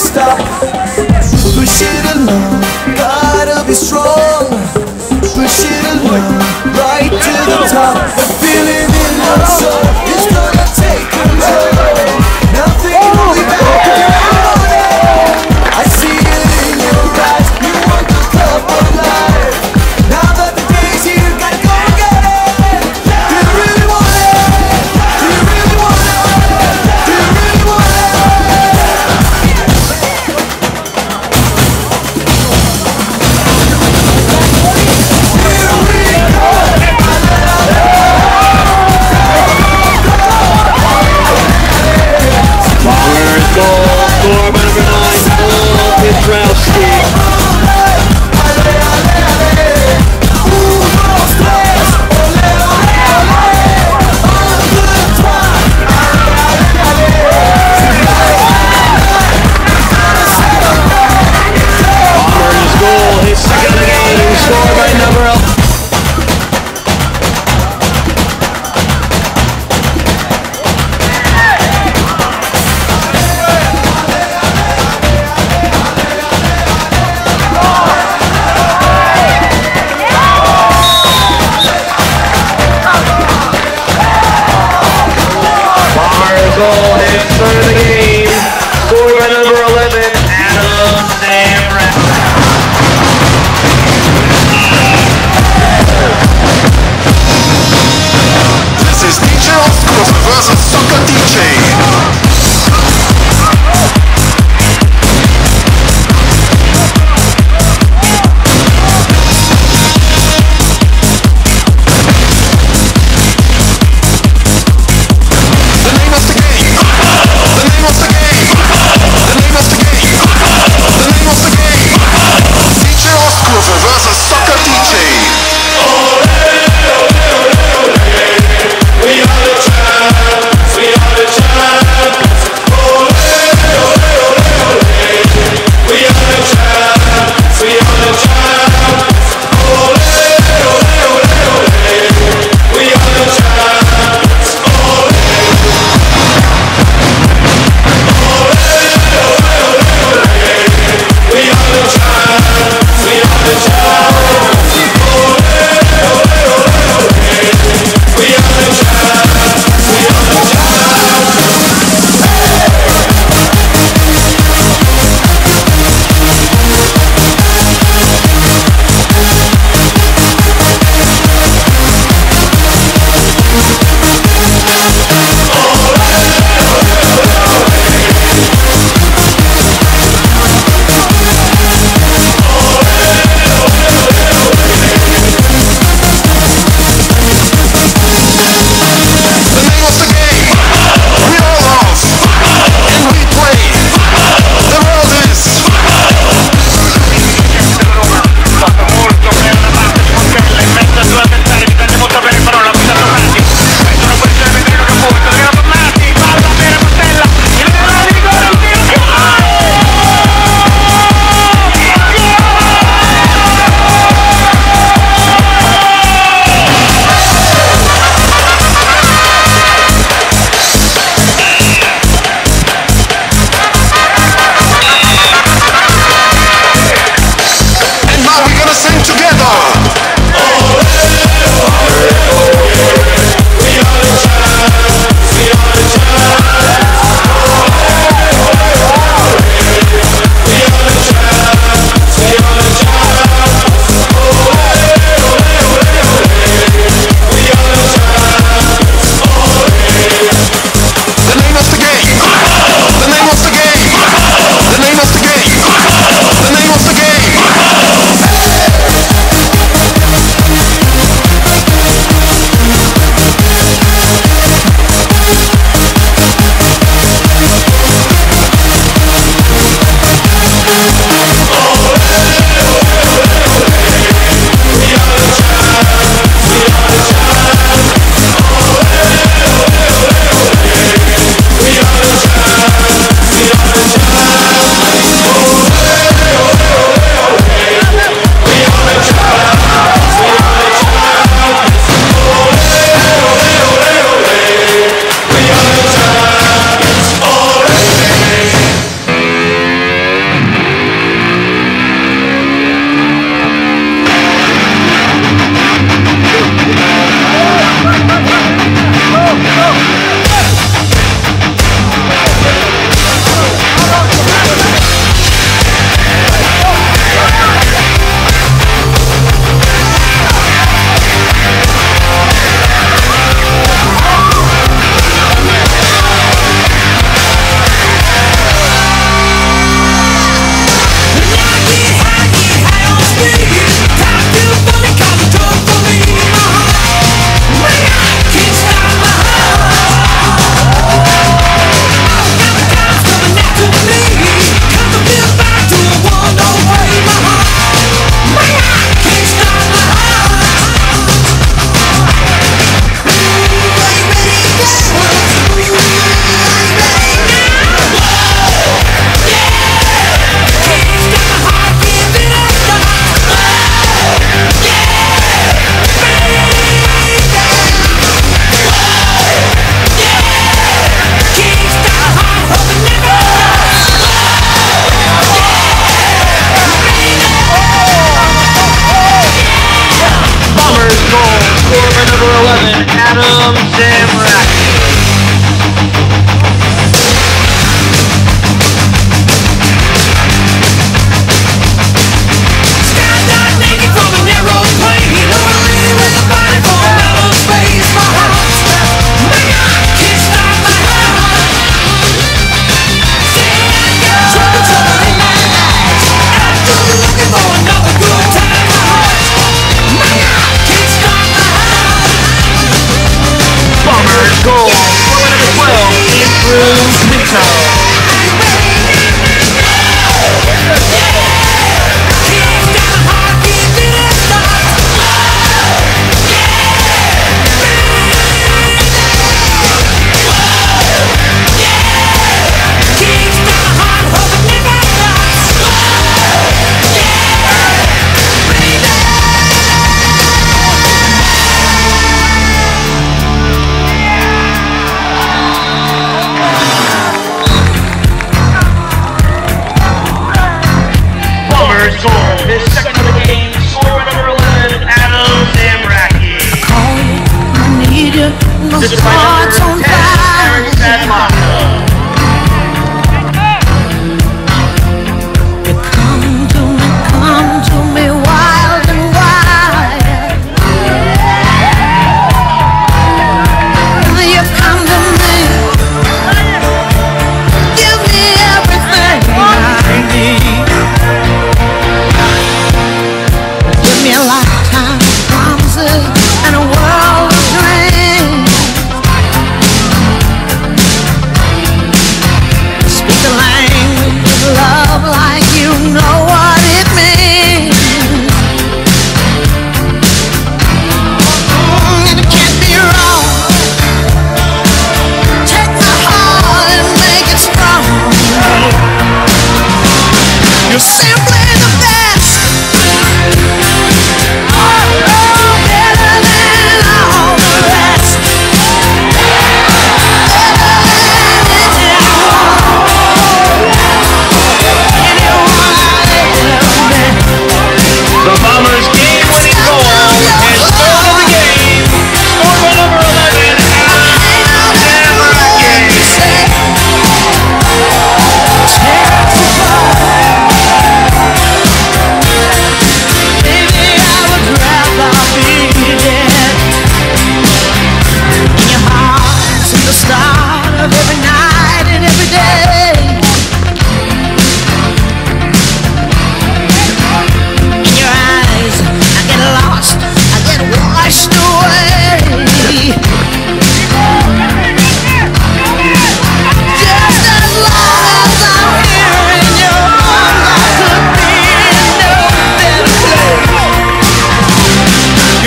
stop Push it along, gotta be strong. Push it along, right to the top. Feeling in my soul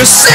You're.